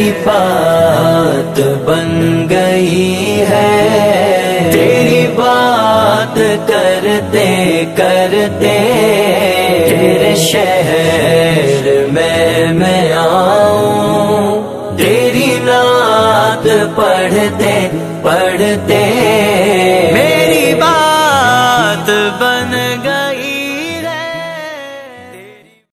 तेरी बात बन गई है। तेरी बात करते करते तेरे शहर में मैं आऊँ। तेरी नात पढ़ते पढ़ते मेरी बात बन गई